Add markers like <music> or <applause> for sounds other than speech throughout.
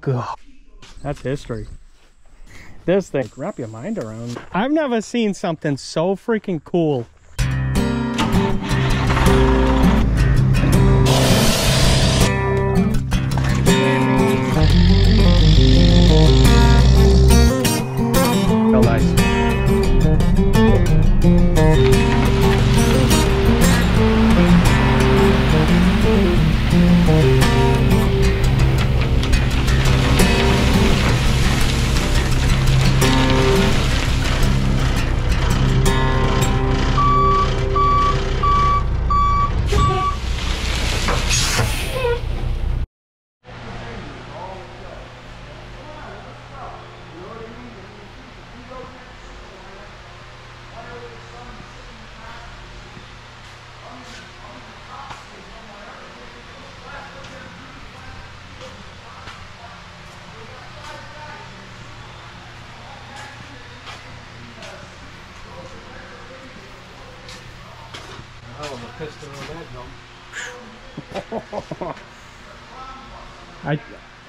god. That's history. This thing, wrap your mind around. I've never seen something so freaking cool.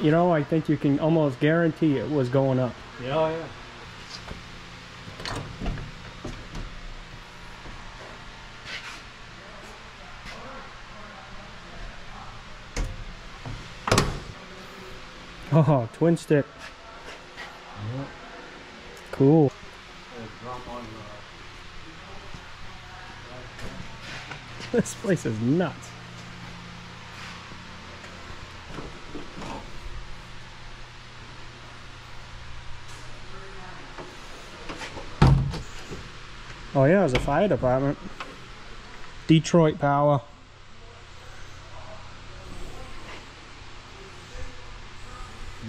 You know, I think you can almost guarantee it was going up. Yeah, oh, yeah. Oh, twin stick. Cool. This place is nuts. Oh yeah, it was a fire department. Detroit Power.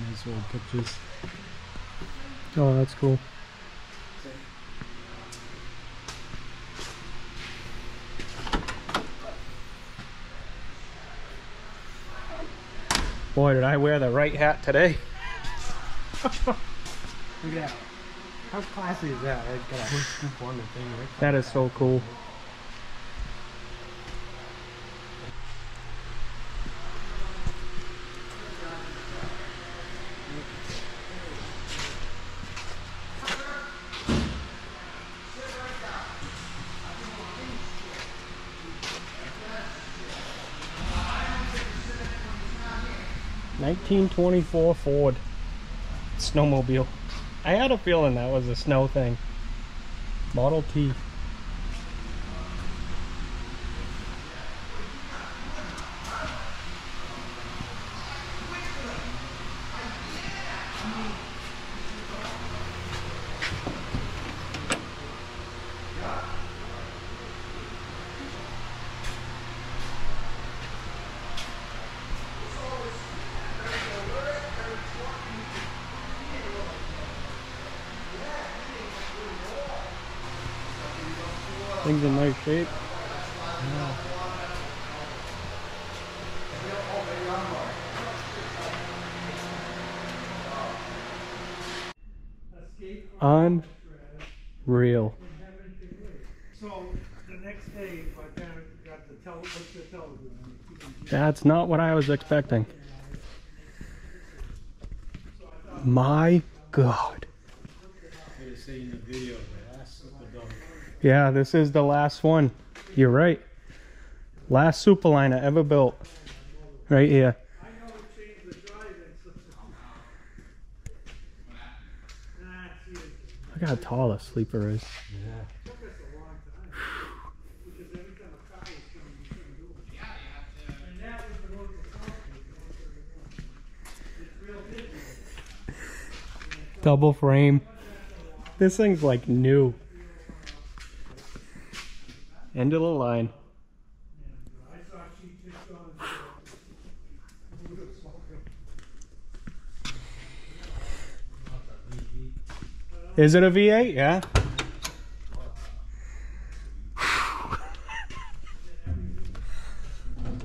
Nice old pictures. Oh, that's cool. Boy, did I wear the right hat today. <laughs> Look at that. How classy is that? Got a whole scoop on the thing, right? That is so cool. Nineteen twenty-four Ford snowmobile. I had a feeling that was a snow thing. Model T. Things in nice shape. Unreal. So the next day, my parents got the tele, what's the telegram? That's not what I was expecting. My God. Yeah, this is the last one. You're right. Last superliner ever built. Right here. Look how tall a sleeper is. took us a long time. Because every time a car was coming, you couldn't do it. And that was the road to Southgate. It's real big. Double frame. This thing's like new. End of the line. I saw she just on the we were smoking. Is it a V8? Yeah.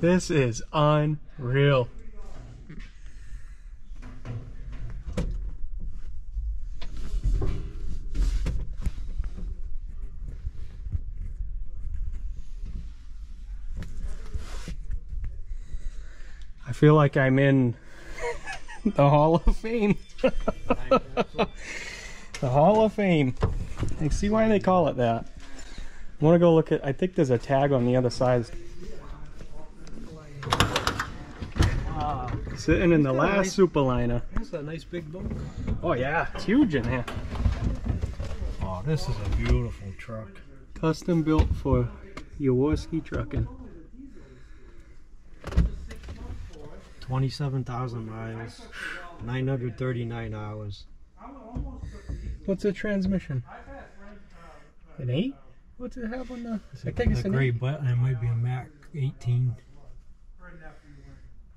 This is unreal. Feel like I'm in the Hall of Fame. <laughs> the Hall of Fame. I see why they call it that. I want to go look at. I think there's a tag on the other side. Wow. Sitting in the last Superliner. That's a nice big boat. Oh yeah, it's huge in here. Oh, this is a beautiful truck. Custom built for Yaworski Trucking. 27,000 miles, 939 hours. What's the transmission? An eight? What's it have on the? I think it's the an gray eight. button, it might be a Mack 18.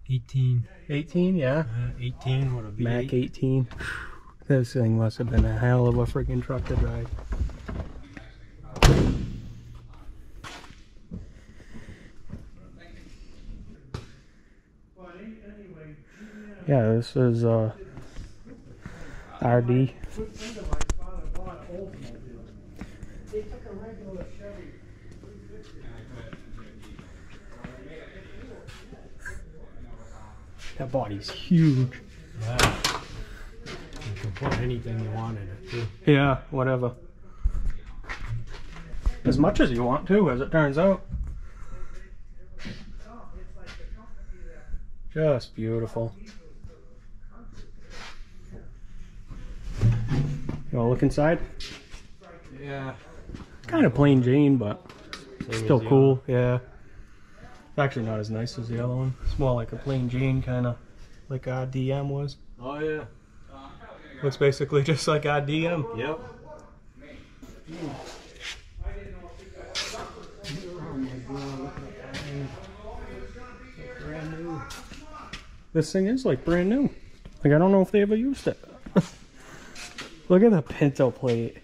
18. 18, yeah. Uh, 18 with a V8. Mack 18. <sighs> This thing must have been a hell of a freaking truck to drive. Yeah, this is uh, RD. That body's huge. Yeah. You can put anything you want in it too. Yeah, whatever. As much as you want to, as it turns out. Just beautiful. You wanna look inside? Yeah. Kind of plain Jane, but Same still cool. Yeah. It's actually not as nice as the other one. It's more like a plain Jane, kind of like our DM was. Oh yeah. Looks basically <laughs> just like our DM. Yep. Brand new. This thing is like brand new. Like I don't know if they ever used it. Look at the pinto plate.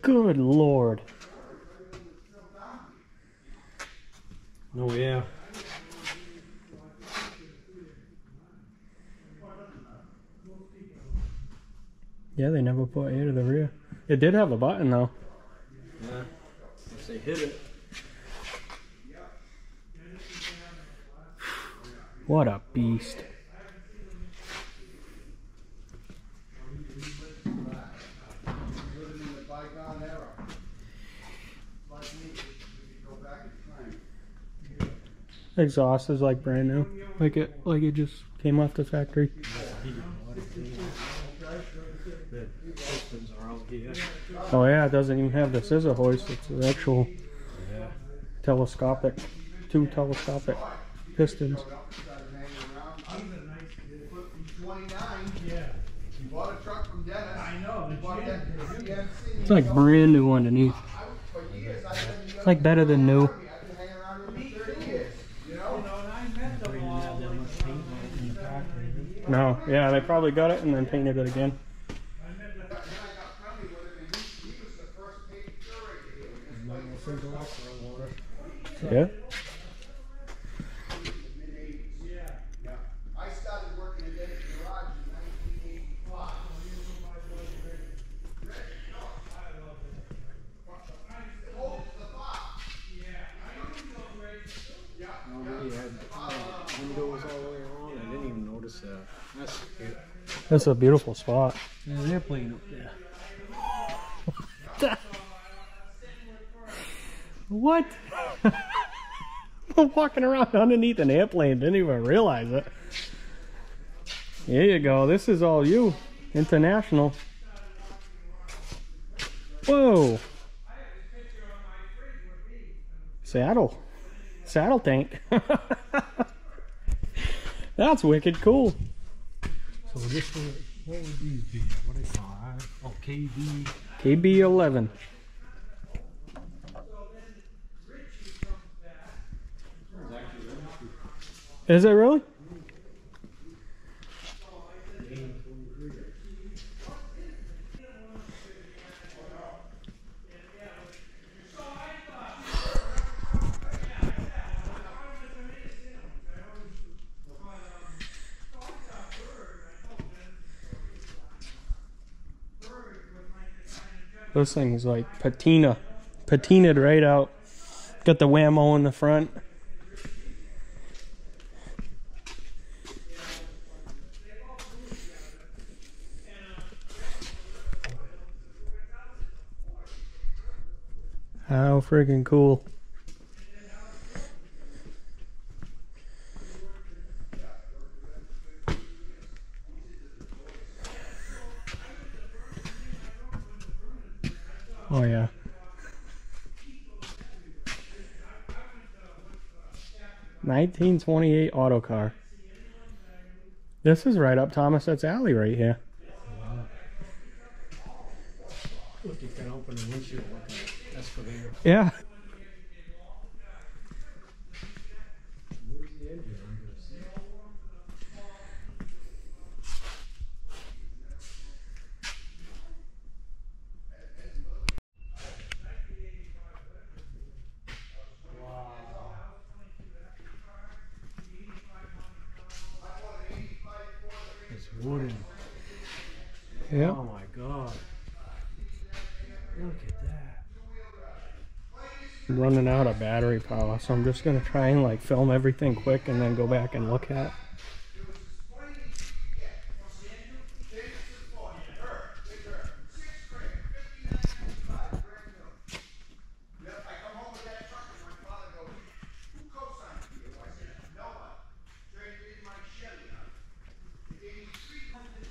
Good lord. Oh yeah. Yeah, they never put air to the rear. It did have a button though. Yeah. If they hit it. What a beast. living in the bygone era. Like me, if you go back in time. Exhaust is like brand new. Like it like it just came off the factory. Oh yeah, it doesn't even have the scissor hoist. It's an actual Yeah. telescopic two telescopic pistons. It's like brand new underneath. It's like better than new. I've been hanging around with you for thirty years. You know? They didn't have that much paint on it in the factory. No, yeah, they probably got it and then painted it again. Then I got friendly with him and he, he was the first paint curator. Might go single off for a water. Yeah. I started working in Dennis Garage in nineteen eighty-five. No, they had uh, windows all the way around. I didn't even notice that. That's cute. That's a beautiful spot. There's an airplane up there. What? <laughs> I'm walking around underneath an airplane, didn't even realize it. Here you go. This is all you. International. Whoa. Saddle. Saddle tank. <laughs> That's wicked cool. So this one, what would these be? What they call? Oh, KV. KB11. Is it really? Those things like patina, patinaed right out. Got the whammo in the front. How freaking cool. 1928 Autocar. This is right up Thomas. That's alley right here. Wow. Look, you can open the windshield. Yeah. So I'm just gonna try and like film everything quick and then go back and look at. Yep, I come home with that truck and my father goes, who co-signed for you? I said, no one. Traded in my Chevy on it. He gave me three hundred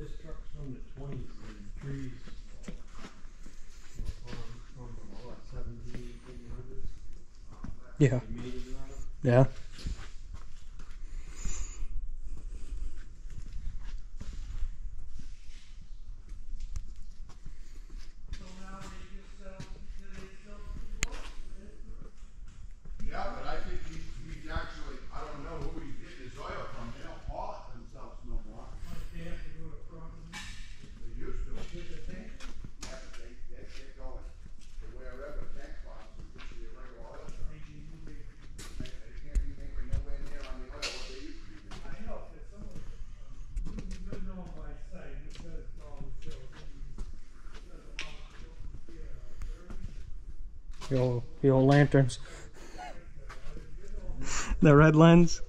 This truck's from the twenties and the trees. From, from what, seventeen, eighteen hundreds? Yeah. Yeah, but I think he's, he's actually, I don't know who he's getting his oil from, they don't haul it themselves no more. They used to. Yeah, but they, they, they're going to wherever tank farms, and push the regular oil truck. They, they can't be making nowhere near on the oil what they used to be making. The old, the old lanterns. the red lens.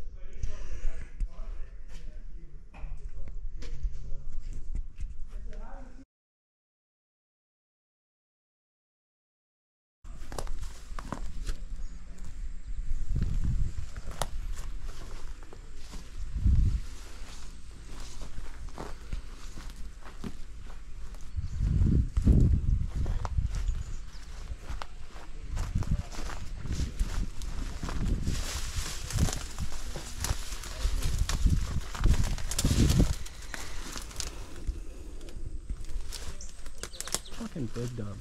Big dub.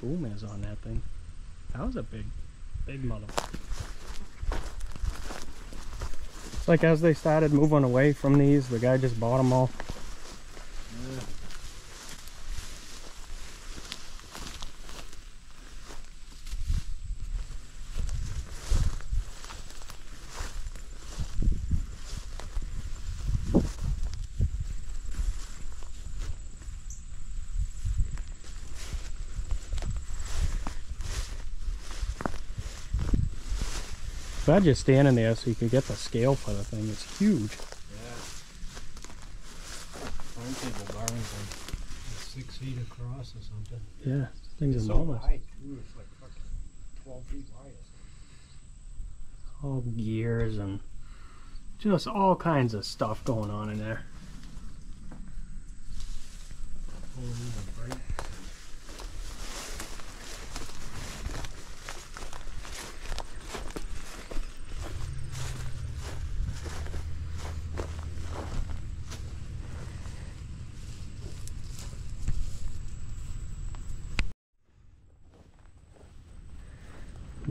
Boom is on that thing. That was a big, big mother. It's like as they started moving away from these, the guy just bought them all. Glad you're standing there so you can get the scale for the thing. It's huge. Yeah. Turntable Barrington. It's Six feet across or something. Yeah, thing's It's so enormous. high too, it's like fucking twelve feet wide or something. All gears and just all kinds of stuff going on in there. Oh,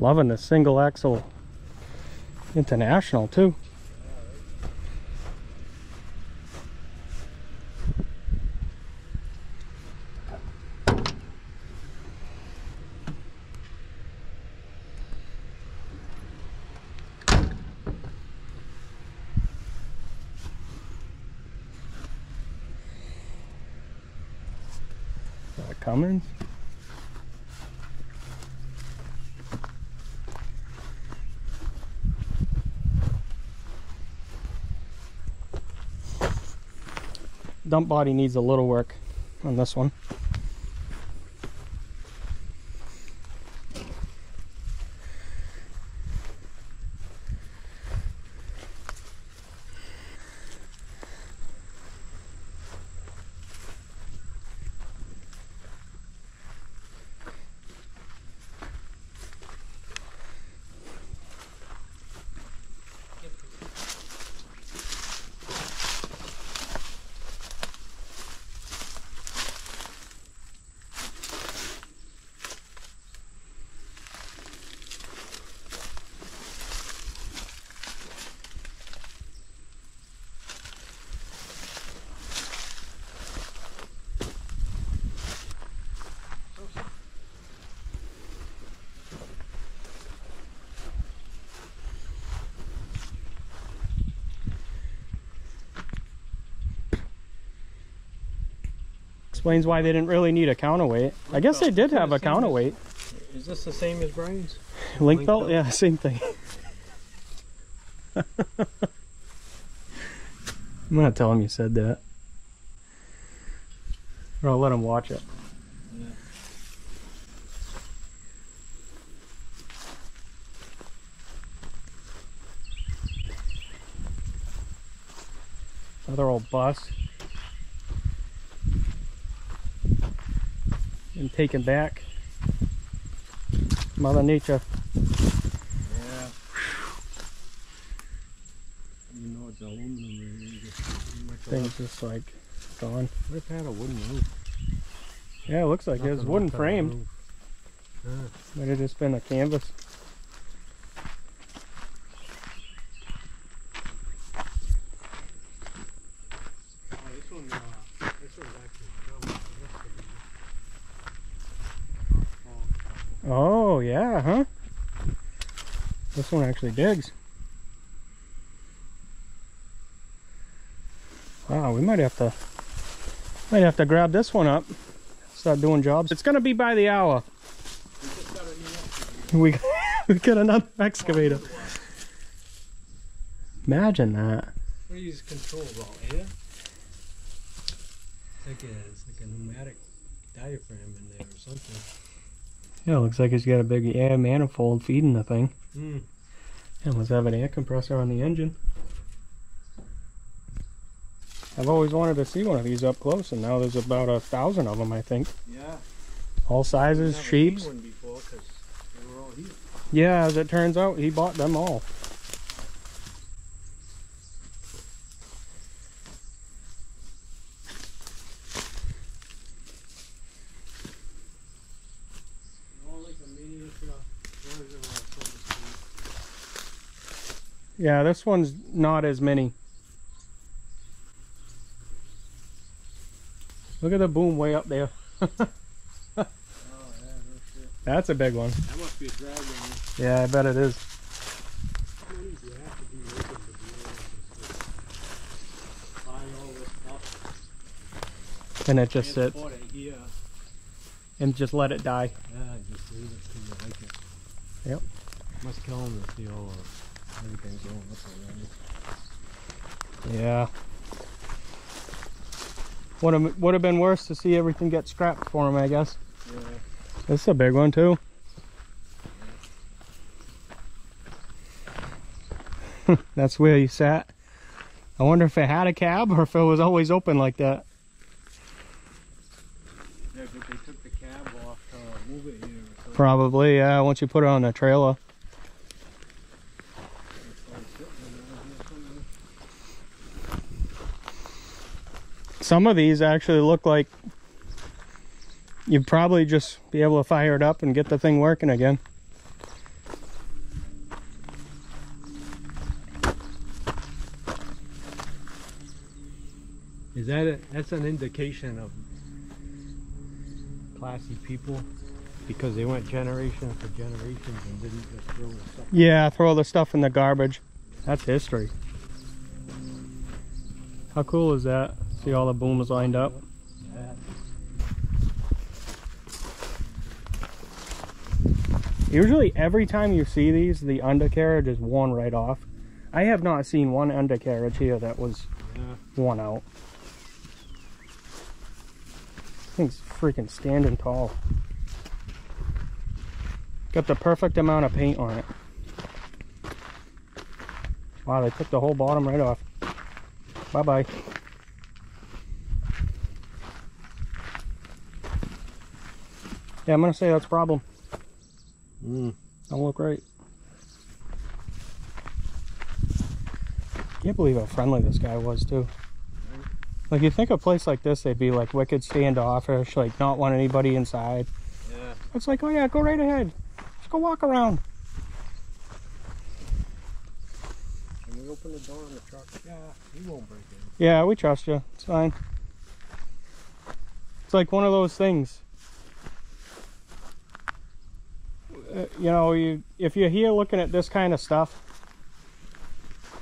Loving the single axle international too. That Cummins. Dump body needs a little work on this one. Explains why they didn't really need a counterweight. I guess they did have a counterweight. Is this the same as Brian's? Link Link belt? belt? Yeah, same thing. <laughs> I'm gonna tell him you said that. Or I'll let him watch it. Yeah. Another old bus. Taken back. Mother Nature. Yeah. You know it's aluminum. You just pretty much Thing's just like gone. What if it had a wooden roof? Yeah, it looks like it's Nothing wooden left on the framed. Yeah. Might have just been a canvas. Oh, this one, uh, this one's actually double. This Oh, yeah, huh? This one actually digs. Wow, we might have to might have to grab this one up. Start doing jobs. It's gonna be by the hour. We <laughs> we got another excavator. Imagine that. What are these controls all air? It's like a, it's like a pneumatic diaphragm in there or something. Yeah, looks like it's got a big air manifold feeding the thing. Hmm. And let's have an air compressor on the engine. I've always wanted to see one of these up close, and now there's about a thousand of them, I think. Yeah. All sizes, shapes. seen one before 'cause they were all here. Yeah, as it turns out, he bought them. All like a miniature version of something. Yeah, this one's not as many. Look at the boom way up there. Oh <laughs> yeah. That's a big one. That must be a drag Yeah, I bet it is. How many do you have to be making to be able to just buy all this stuff? And it just sits it and just let it die. Yeah, just leave it till you like it. Yep. Must kill them to see uh, going up already. Yeah. Would have would have been worse to see everything get scrapped for him, I guess. Yeah. This is a big one too. <laughs> That's where he sat. I wonder if it had a cab or if it was always open like that. Yeah, but they took the cab off to move it here. Probably, yeah, once you put it on a trailer. it's like sitting around here somewhere. Some of these actually look like you'd probably just be able to fire it up and get the thing working again. Is that a, that's an indication of classy people because they went generation after generations and didn't just throw the stuff. Yeah, throw the stuff in the garbage. That's history. How cool is that? See all the booms lined up. Usually every time you see these, the undercarriage is worn right off. I have not seen one undercarriage here that was Yeah. worn out. Thing's freaking standing tall. Got the perfect amount of paint on it. Wow, they took the whole bottom right off. Bye bye Yeah, I'm gonna say that's a problem. Mm. Don't look right. Can't believe how friendly this guy was too. Like you think a place like this, they'd be like wicked standoffish, like not want anybody inside. Yeah. It's like, oh yeah, go right ahead. Just go walk around. Can we open the door on the truck? Yeah, he won't break in. Yeah, we trust you. It's fine. It's like one of those things. Uh, Uh, you know, you if you're here looking at this kind of stuff,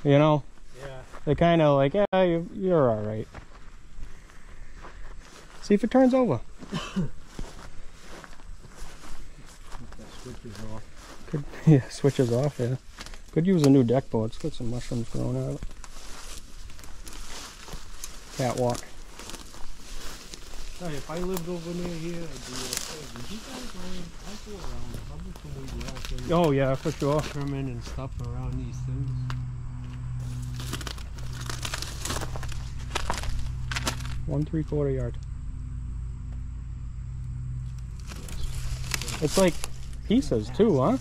you know, Yeah. they kind of like, yeah, you, you're all right. See if it turns over. Switches off. Could yeah, switches off. Yeah, could use a new deck board. It's got some mushrooms growing out of it. Catwalk. Hey, if I lived over near here, I'd be okay. Did you guys own, I go around, probably from where you are, you Oh yeah, for sure. trimming and stuff around these things. One three quarter yard. It's like pieces too, huh?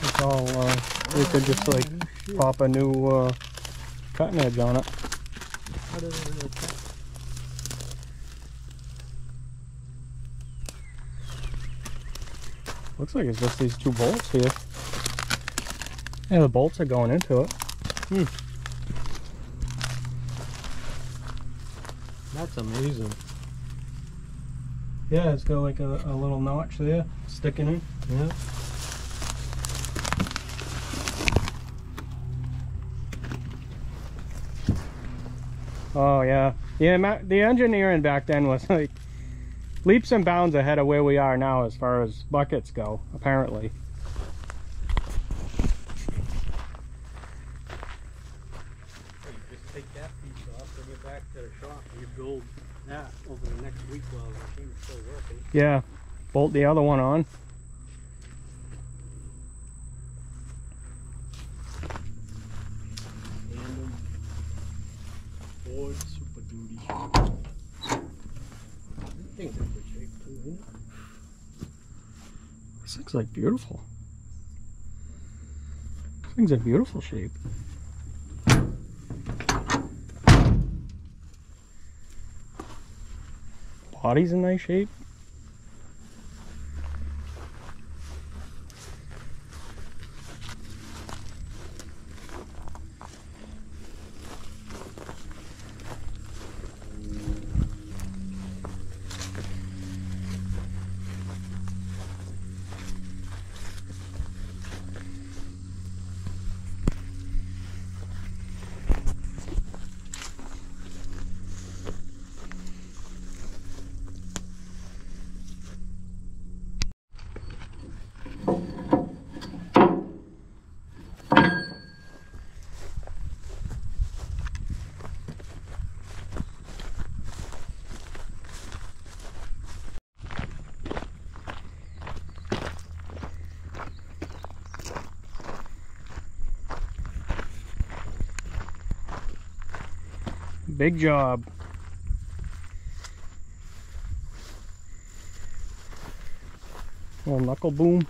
It's all, uh, we could just like pop a new, uh, cutting edge on it. How did it attack? Looks like it's just these two bolts here. Yeah, the bolts are going into it. Hmm. That's amazing. Yeah, it's got like a, a little notch there sticking in. Yeah. Oh yeah, yeah. The engineering back then was like leaps and bounds ahead of where we are now as far as buckets go. Apparently. You just take that piece off, bring it back to the shop, and you build that over the next week while the machine's still working. Yeah. Bolt the other one on. Ford Super Duty. In good shape too, it? This looks like beautiful. This thing's in beautiful shape. Body's in nice shape. Big job. Little knuckle boom.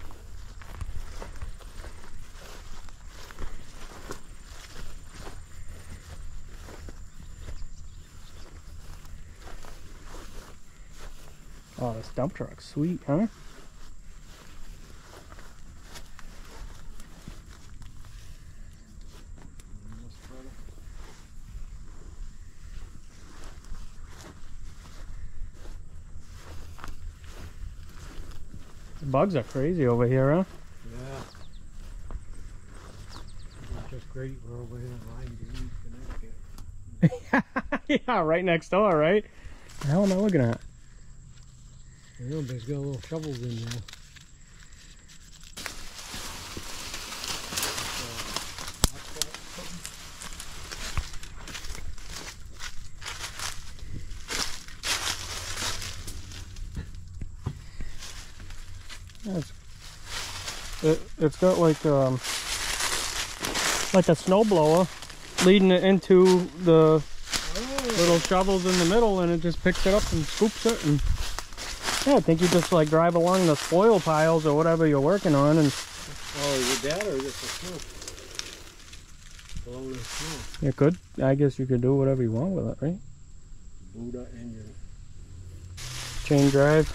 Oh, this dump truck's sweet, huh? The bugs are crazy over here, huh? Yeah. It's just great. We're over here in Lyme Connecticut. <laughs> yeah, right next door, right? The hell am I looking at? You know, there's got little shovels in there. It's, it, it's got like um like a snow blower leading it into the little shovels in the middle and it just picks it up and scoops it and yeah, I think you just like drive along the spoil piles or whatever you're working on and Oh, is it that or just the snow? Blow the snow. you could I guess you could do whatever you want with it, right? Buda engine. Chain drive.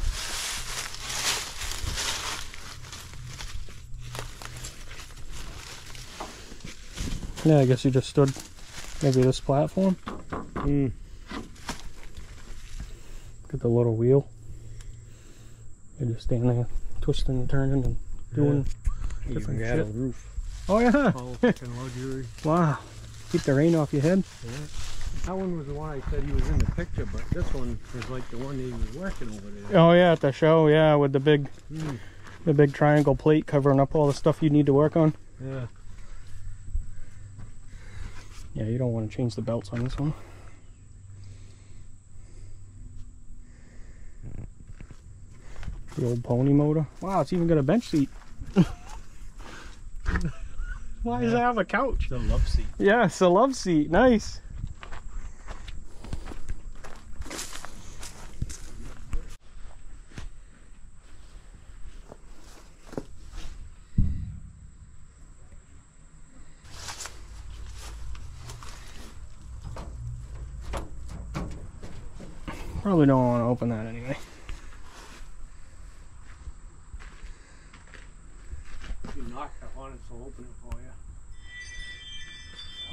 Yeah, I guess you just stood maybe this platform. Hmm. Get the little wheel. You just stand there twisting and turning and doing You Different got a shit. roof. Oh yeah. All fucking luxury. <laughs> Wow. Keep the rain off your head. Yeah. That one was the one I said he was in the picture, but this one is like the one he was working over there. Oh yeah, at the show, yeah, with the big Hmm. the big triangle plate covering up all the stuff you need to work on. Yeah. Yeah, you don't want to change the belts on this one. The old pony motor. Wow, it's even got a bench seat. <laughs> Why does it have a couch? The love seat. Yeah, it's a love seat. Nice. Probably don't want to open that anyway. You knock it on it, so open it for you.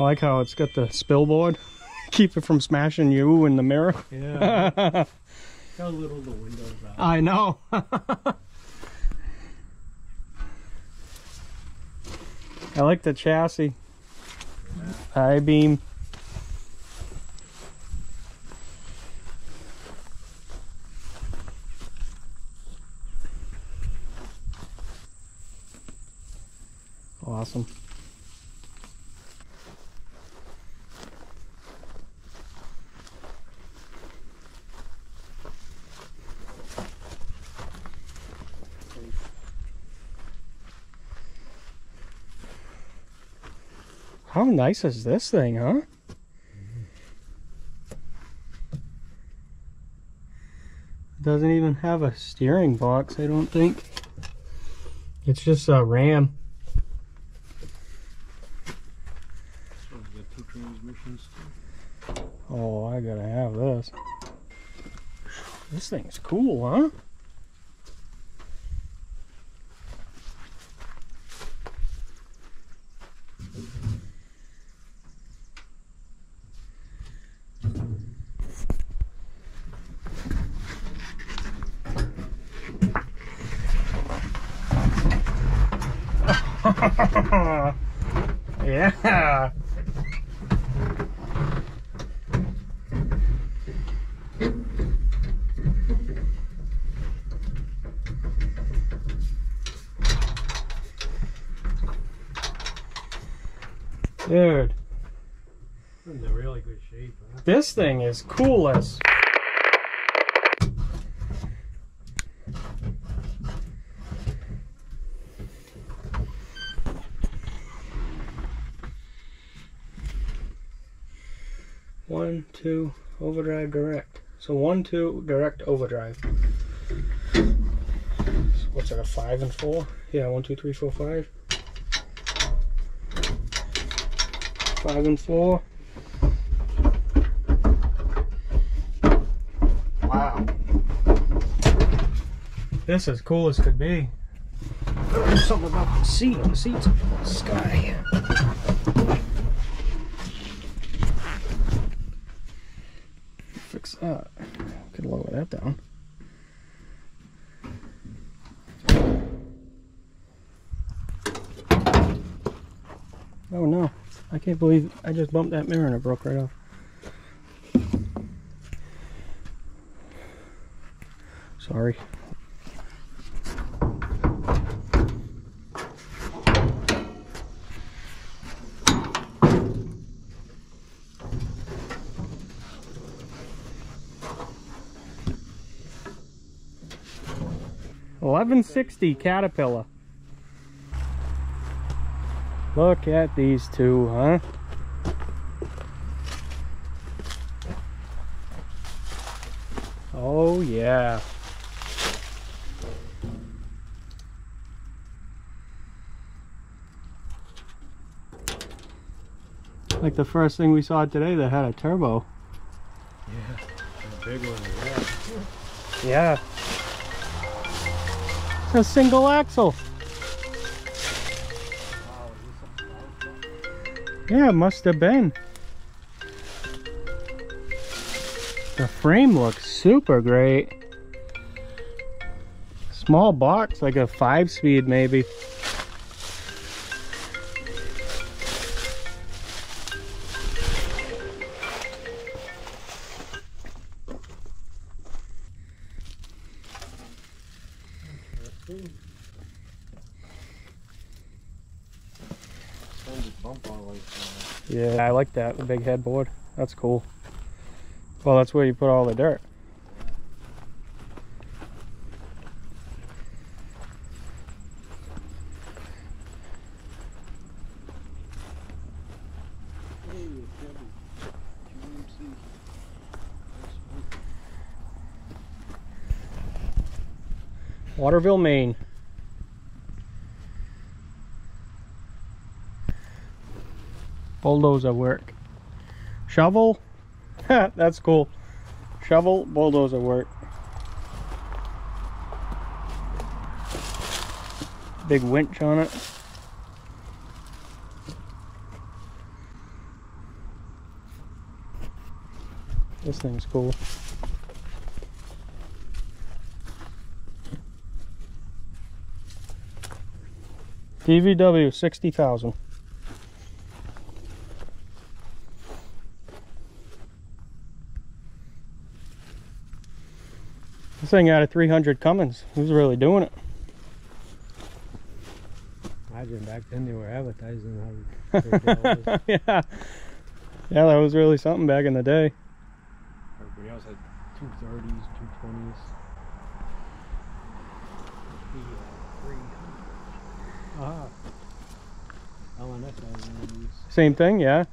I like how it's got the spill board. <laughs> Keep it from smashing you in the mirror. Yeah. I <laughs> How little the windows are. know. <laughs> I like the chassis. I beam. Awesome. How nice is this thing, huh? Doesn't even have a steering box, I don't think. It's just a ram. So it's got two transmissions. Oh, I gotta have this. This thing's cool, huh? yeah. Dude, In a really good shape, huh? this thing is cool as. One, two, overdrive direct. So one, two, direct overdrive. So what's that, a five and four? Yeah, one, two, three, four, five. Five and four. This is cool as could be. There's something about the seat. The seat's the sky. Fix that. Could lower that down. Oh no. I can't believe I just bumped that mirror and it broke right off. Sorry. 1160 Caterpillar. Look at these two, huh? Oh yeah. Like the first thing we saw today that had a turbo. Yeah, a big one. Yeah. Yeah. A single axle. Yeah, it must have been. The frame looks super great. Small box, like a five speed maybe. Like that, the big headboard. That's cool. Well, that's where you put all the dirt. Waterville, Maine. Bulldozer work. Shovel? <laughs> That's cool. Shovel, bulldozer work. Big winch on it. This thing's cool. GVW 60,000. Thing out of 300 Cummins. Who's really doing it? Imagine back then they were advertising how <laughs> big yeah. Yeah, that was really something back in the day. Everybody else had two thirties, two twenties. The uh, three. Ah. LNF has one of these. Same thing, yeah.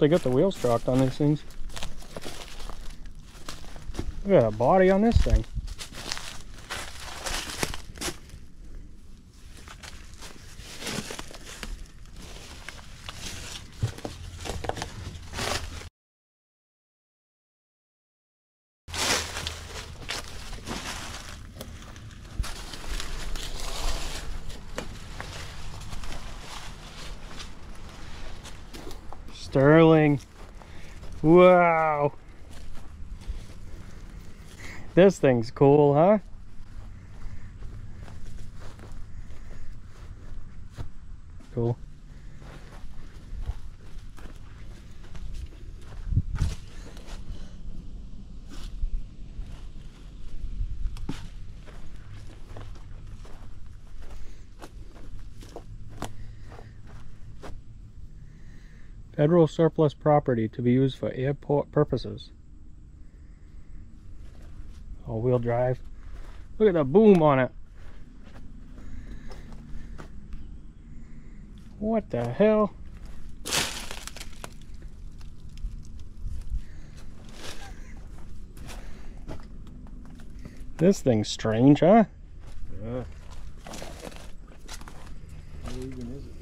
They got the wheels stocked on these things. Look at the body on this thing. Sterling. Wow. This thing's cool, huh? Cool. Federal surplus property to be used for airport purposes. All-wheel drive. Look at the boom on it. What the hell? This thing's strange, huh? Yeah. How even is it?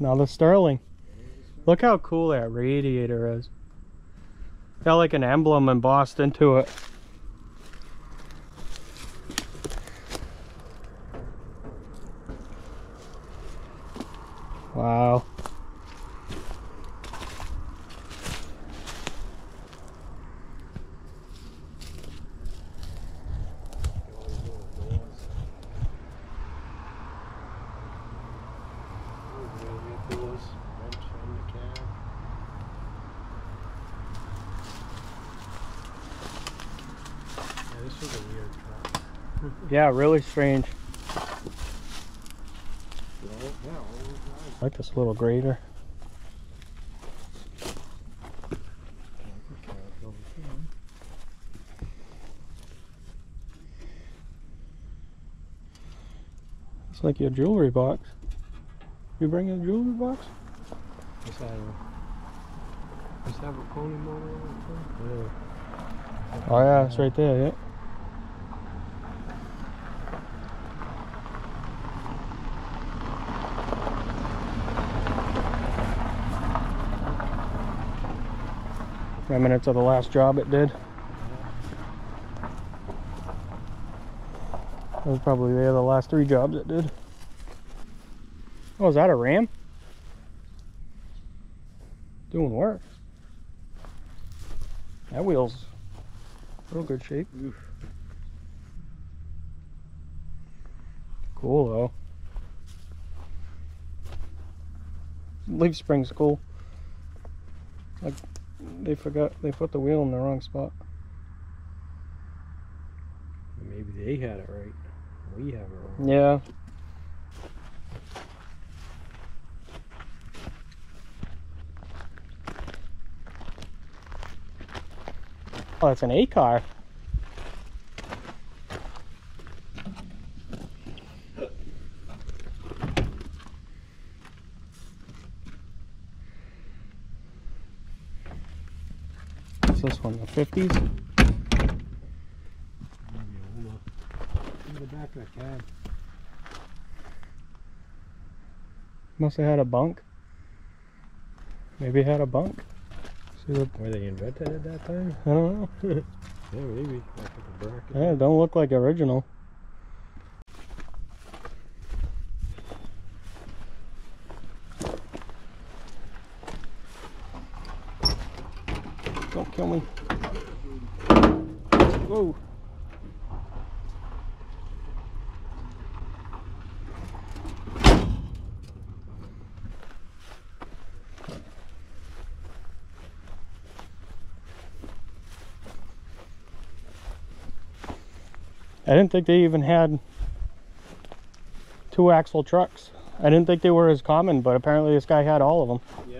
Another Sterling. Look how cool that radiator is. Got like an emblem embossed into it. Wow. All these little doors. Those railway doors, ramps on the cab. Yeah, This is a weird truck. Yeah, really strange. Yeah, yeah, all I like this little grader. It's like your jewelry box. You bring a jewelry box? Is that a, does that have a pony motor on it too? Oh yeah, it's right there, yeah. Remnants of the last job it did. That was probably there the last three jobs it did. Oh, is that a ram? Doing work. That wheel's real good shape. Cool though. Leaf spring's cool. Like they forgot they put the wheel in the wrong spot. Maybe they had it right. We have it wrong. Yeah. Oh, that's an Autocar. What's this one? The 50s? Maybe older. In the back of the cab. Must have had a bunk. Maybe had a bunk. See what? Were they invented at that time? I don't know. <laughs> Yeah, maybe. Like with. Yeah, don't look like original. Don't kill me. Whoa. I didn't think they even had two axle trucks. I didn't think they were as common, but apparently this guy had all of them. Yeah.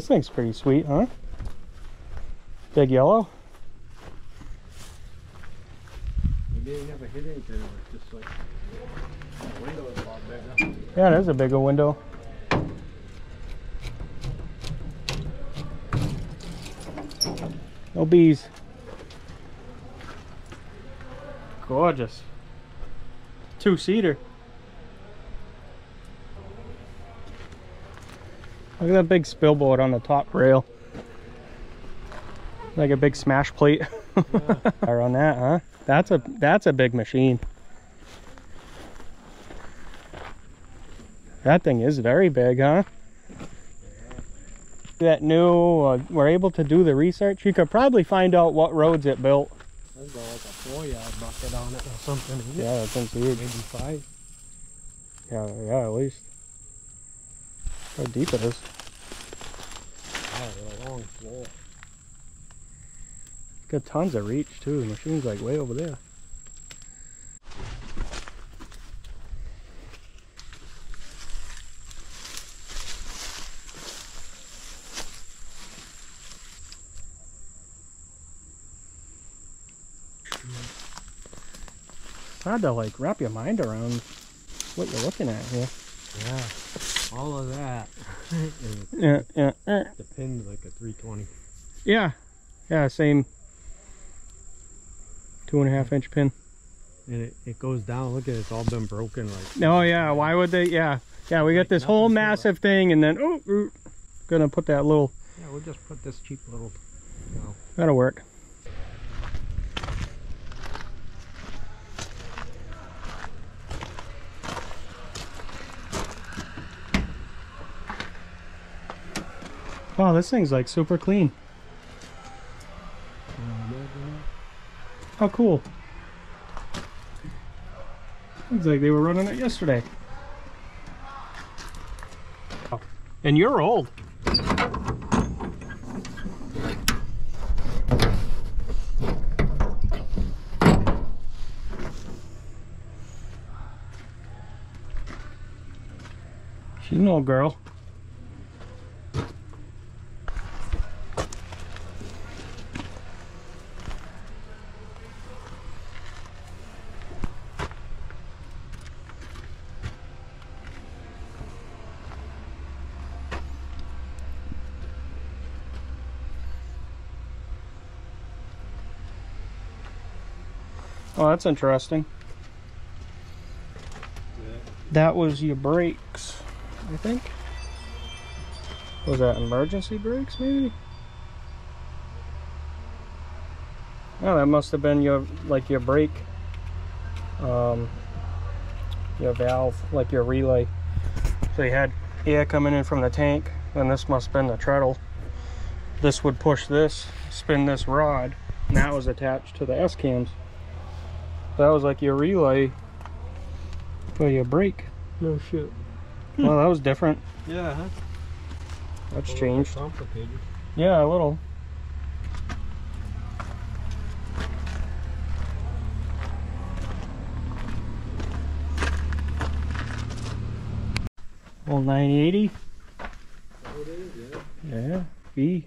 This thing's pretty sweet, huh? Big yellow. Maybe they never hit anything. It was just like the window was a lot bigger. Yeah, there's a bigger window. No bees. Gorgeous. Two Look at that big spillboard on the top rail. Like a big smash plate. <laughs> Fire on that, huh? That's a that's a big machine. That thing is very big, huh? That new, uh, we're able to do the research. You could probably find out what roads it built. There's got like a four yard bucket on it or something. Yeah, that thing's huge. Maybe five. Yeah, yeah, at least. How deep it is. Wow, with a long floor. Got tons of reach too. The machine's like way over there. It's hard to like wrap your mind around what you're looking at here. Yeah. All of that. Yeah, yeah, the pin's like a 320. yeah, yeah. Same two and a half inch pin. And it, it goes down. Look at it. It's all been broken. Like Oh yeah, why would they? Yeah, yeah. We got Like this whole massive thing, and then oh, gonna put that little. Yeah, we'll just put this cheap little. You know, That'll work. Wow, this thing's like super clean. How cool. Looks like they were running it yesterday. And you're old. She's an old girl. Oh, that's interesting. Yeah. That was your brakes, I think. Was that emergency brakes, maybe? Oh, that must have been your, like your brake, um, your valve, like your relay. So you had air coming in from the tank, and this must have been the treadle. This would push this, spin this rod, and that was attached to the S-cams. That was like your relay for your brake. No shit. Well, that was different. <laughs> Yeah, huh? That's changed. Complicated. Yeah, a little. Old 980. Oh, it is, yeah. Yeah, B.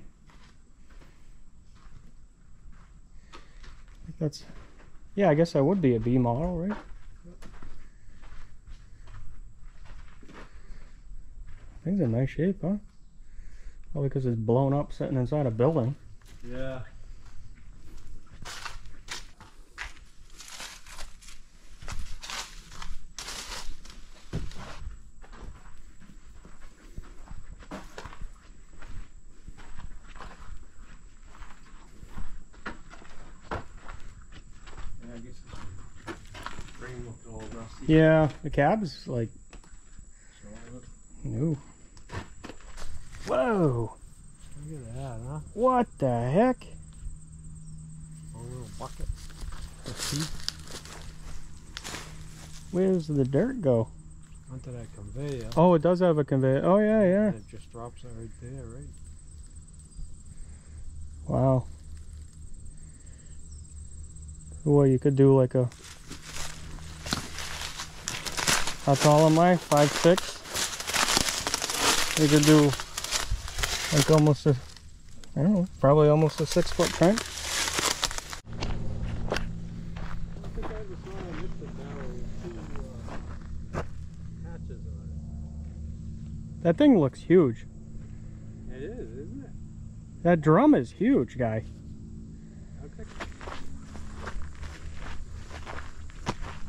I think that's. Yeah, I guess that would be a B model, right? Thing's in nice shape, huh? Probably because it's blown up sitting inside a building. Yeah. Yeah, I guess it's frame looked all rusty. Yeah, the cab's like new. Whoa! at that, huh? What the heck? A little bucket. Where's the dirt go? Onto that conveyor. Oh, it does have a conveyor. Oh, yeah, yeah. And it just drops it right there, right? Wow. Well, you could do like a. How tall am I? Five six. You could do like almost a. I don't know, probably almost a six foot trench. I think I ever saw a Nipton barrel with two hatches on That thing looks huge. it. It is, isn't it? That drum is huge, guy. Okay.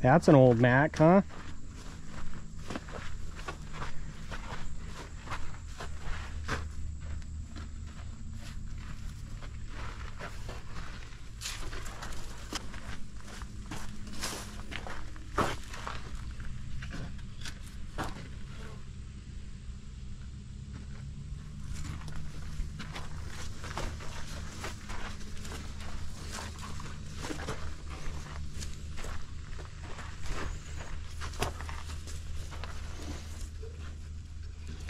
That's an old Mack, huh?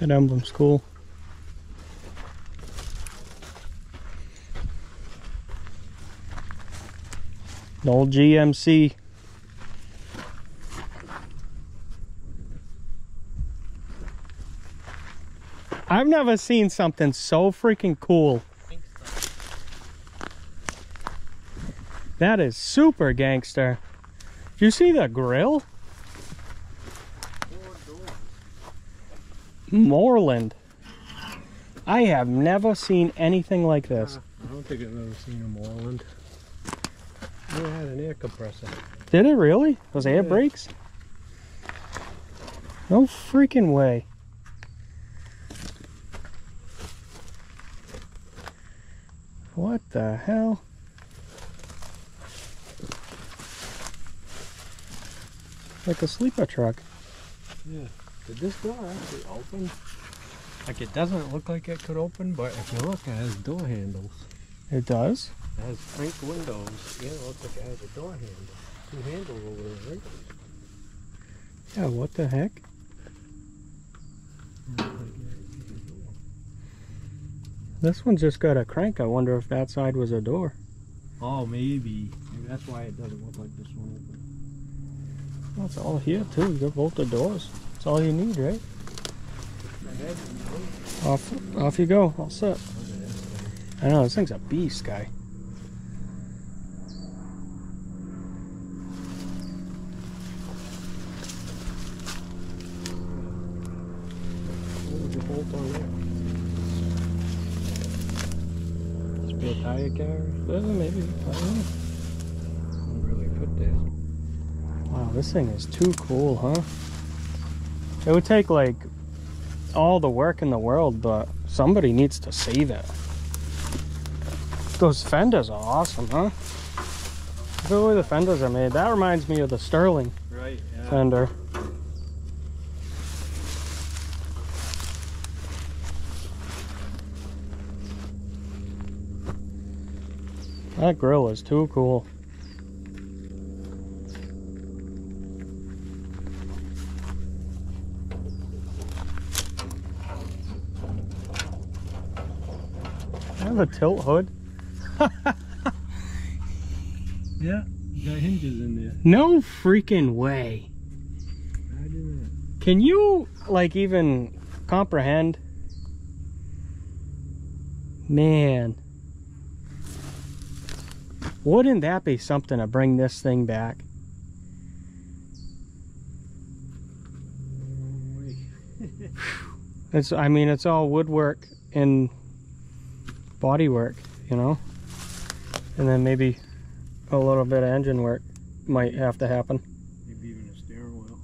That emblem's cool. The old GMC. I've never seen something so freaking cool. That is super gangster. Do you see the grill? Moreland. I have never seen anything like this. I don't think I've ever seen a Moreland. It had an air compressor. Did it really? Those air brakes? No freaking way. What the hell? Like a sleeper truck. Yeah. Did this door actually open? Like it doesn't look like it could open, but if you look, it has door handles. It does? It has Frank windows. Yeah, it looks like it has a door handle. Two handles over there, right? Yeah, what the heck? This one's just got a crank. I wonder if that side was a door. Oh, maybe. Maybe that's why it doesn't look like this one open. That's all here too. You got both the doors. That's all you need, right? Off, off you go. All set. I know this thing's a beast, guy. What was the bolt on there? Must be a tire carrier. Uh, maybe. I don't know. Doesn't really fit there. Wow, this thing is too cool, huh? It would take like all the work in the world, but somebody needs to save it. Those fenders are awesome, huh? Look at the way the fenders are made. That reminds me of the Sterling Right, yeah. fender. That grill is too cool. Have a tilt hood. <laughs> Yeah, got hinges in there. No freaking way. Can you like even comprehend? Man. Wouldn't that be something to bring this thing back? <laughs> It's I mean it's all woodwork and bodywork, you know? And then maybe a little bit of engine work might have to happen. Maybe even a steering wheel.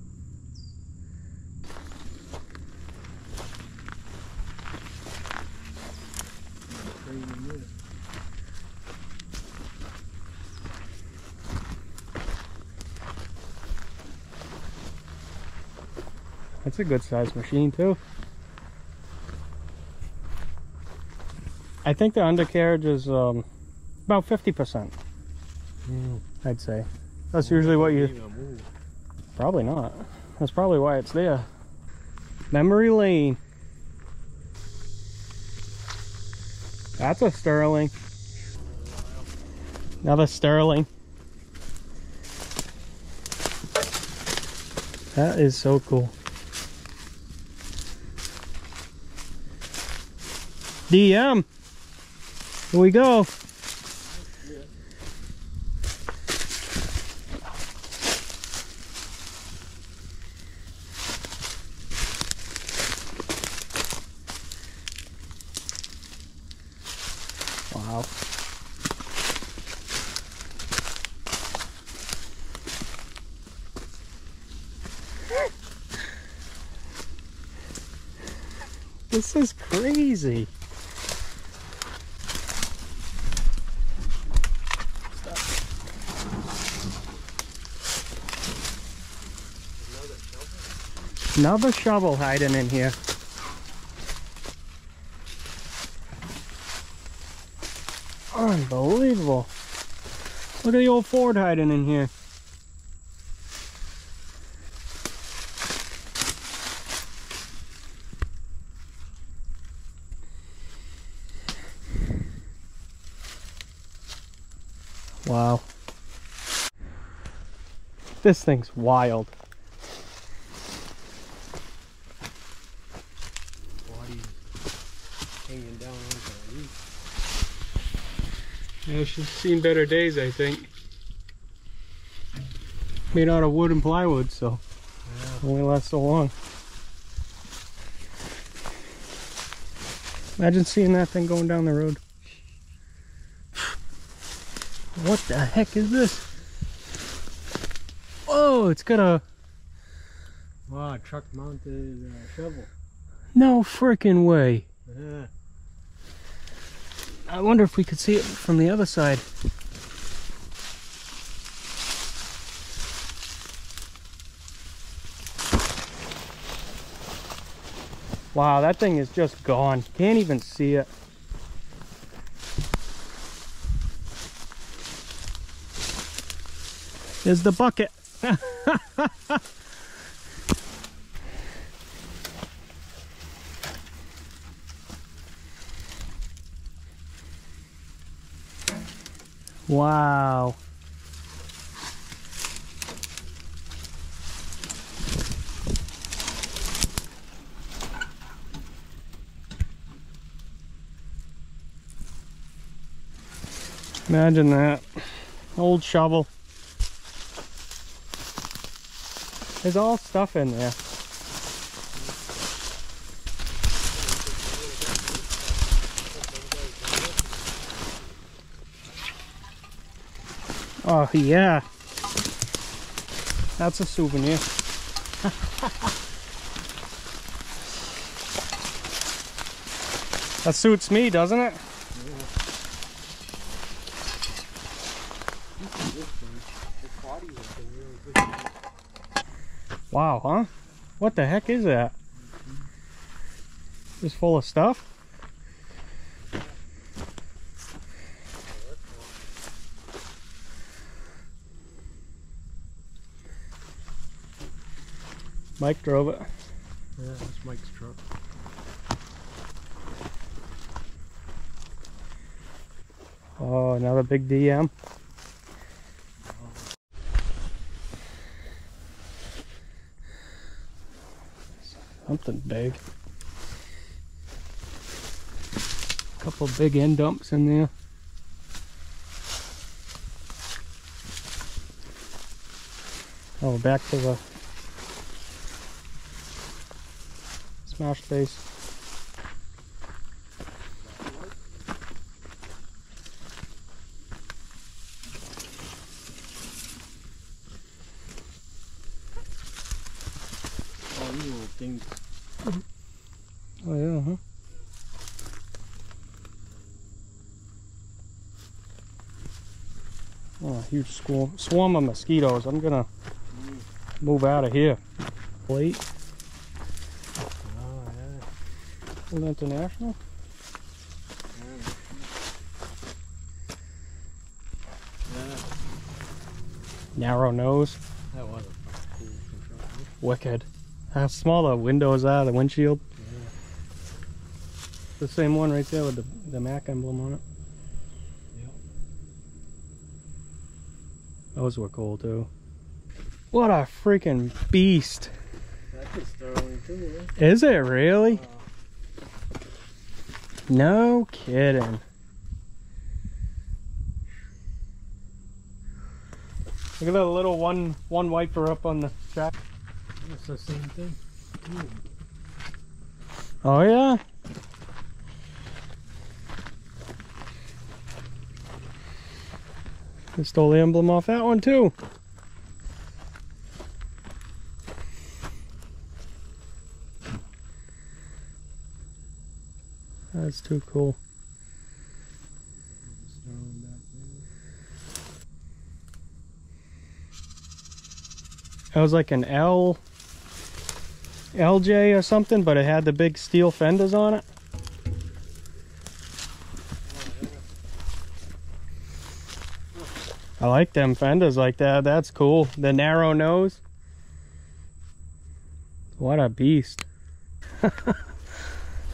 That's a good sized machine too. I think the undercarriage is um, about 50%, I'd say. That's usually what you Probably not. That's probably why it's there. Memory lane. That's a Sterling. Another Sterling. That is so cool. DM. Here we go. Wow. <laughs> This is crazy. Another shovel hiding in here. Unbelievable. Look at the old Ford hiding in here. Wow. This thing's wild. Body hanging down onto the roof. Seen better days, I think. Made out of wood and plywood, so Yeah. only lasts so long. Imagine seeing that thing going down the road. What the heck is this? Whoa, it's got a Wow, truck mounted uh, shovel. no freaking way. Yeah. I wonder if we could see it from the other side. Wow, that thing is just gone. Can't even see it. There's the bucket. <laughs> wow. Imagine that. Old shovel. There's all stuff in there. Oh yeah. That's a souvenir. that suits me, doesn't it? Wow, huh? What the heck is that? Just full of stuff? Mike drove it. Yeah, that's Mike's truck. Oh, another big DM. Something big. A Couple big end dumps in there. Oh, back to the smash base. Oh, these little things. Oh yeah, huh? Oh, huge swarm, swarm of mosquitoes. I'm gonna move out of here. Plate, Oh, International. Yeah, Narrow nose, that was a cool construction. wicked. How small the windows are, the windshield. Yeah. The same one right there with the, the Mack emblem on it. Yep. Those were cool too. What a freaking beast. That's a Sterling too, Is it really? yeah? No kidding. Look at that little one one wiper up on the track. That's the same thing. Oh yeah. They stole the emblem off that one too. That's too cool. That was like an L LJ or something, but it had the big steel fenders on it. I like them fenders like that. That's cool. The narrow nose. What a beast. <laughs>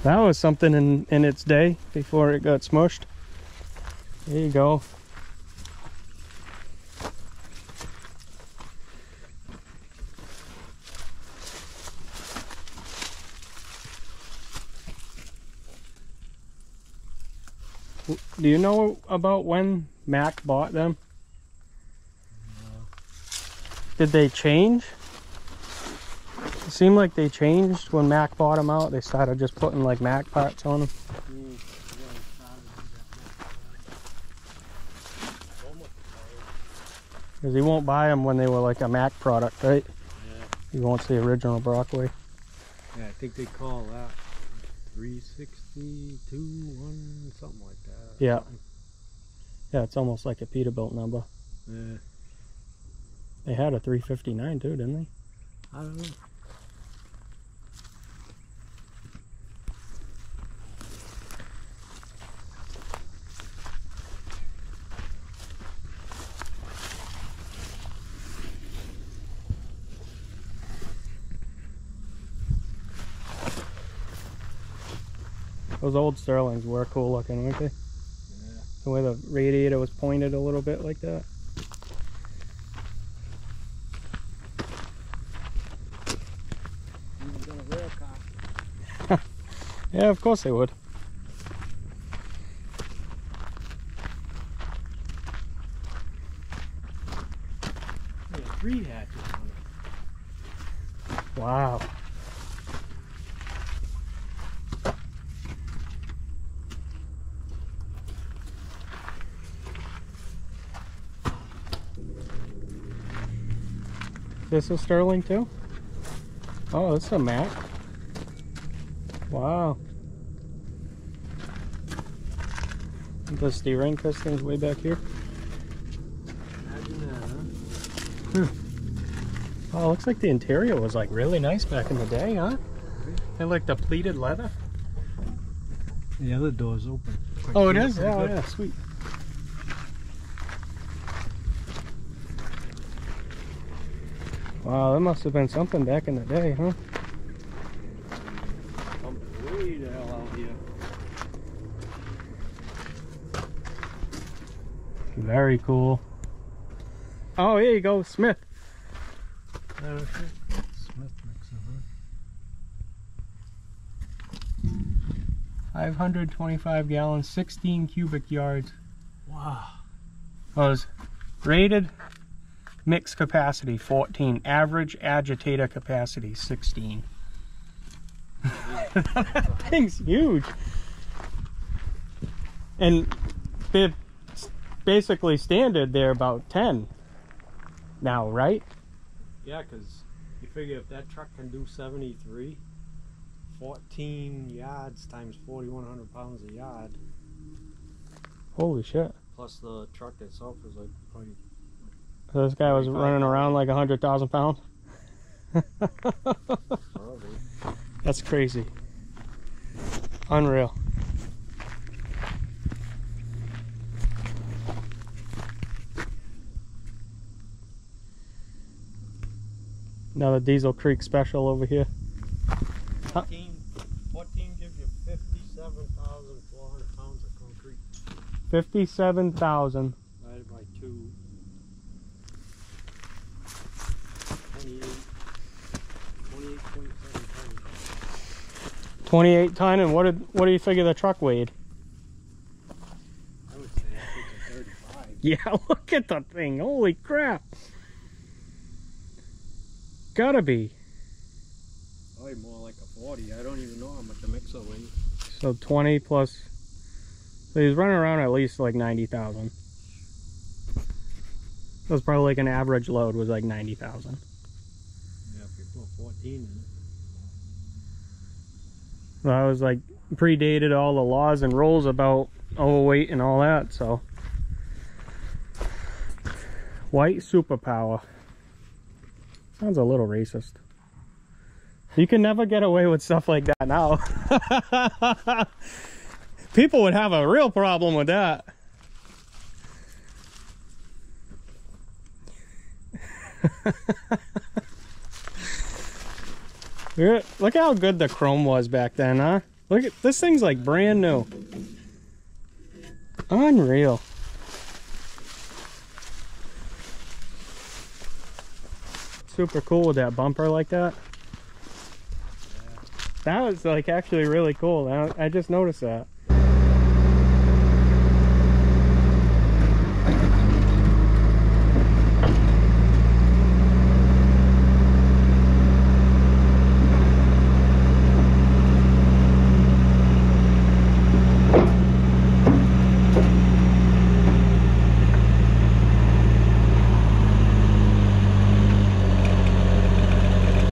that was something in, in its day before it got smushed. There you go. Do you know about when Mack bought them? Did they change? Seemed like they changed when Mack bought them out. They started just putting like Mack parts on them. Yeah, it's not a big that Almost Because he won't buy them when they were like a Mack product, right? Yeah. He wants the original Brockway. Yeah, I think they call that 362, one, something like that. Yeah. Yeah, it's almost like a Peterbilt number. Yeah. They had a 359 too, didn't they? I don't know. Those old Sterlings were cool looking, weren't they? Yeah. The way the radiator was pointed a little bit like that. Even got a rail car. <laughs> Yeah, of course they would. Yeah, three hatches on it. Wow. This is Sterling too? Oh, this is a Mack. Wow. The steering piston's way back here. Imagine that, huh? Oh, looks like the interior was like really nice back in the day, huh? And like the pleated leather. The other door's open. Oh, it is? Yeah, oh, yeah, sweet. Wow, that must have been something back in the day, huh? Pumping way the hell out here. Very cool. Oh, here you go, Smith. Oh. Smith mixer, huh? 525 gallons, 16 cubic yards. Wow. Oh, Was rated mix capacity 14, average agitator capacity 16. <laughs> that thing's huge. And they're basically standard, they're about 10 now, right? Yeah, because you figure if that truck can do 73, 14 yards times 4,100 pounds a yard, Holy shit. plus the truck itself is like probably. So this guy was running around like 100,000 pounds. <laughs> That's crazy. Unreal. Another Diesel Creek special over here. 14, 14 gives you 57,400 pounds of concrete 57,000. divided by 2. 28, 28, 27 tons. 28 ton and what did what do you figure the truck weighed? I would say that 35. <laughs> Yeah, look at the thing. Holy crap. Gotta be. Probably more like a 40. I don't even know how much a mixer weighs. So 20 plus. So he's running around at least like 90,000. That's probably like an average load was like 90,000. Yeah, if you put 14 in it. I was like predated all the laws and rules about oh overweight and all that, so. White superpower. Sounds a little racist. You can never get away with stuff like that now. <laughs> People would have a real problem with that. <laughs> Look how good the chrome was back then, huh? Look at this thing's like brand new. Unreal. Super cool with that bumper like that. That was like actually really cool. I just noticed that.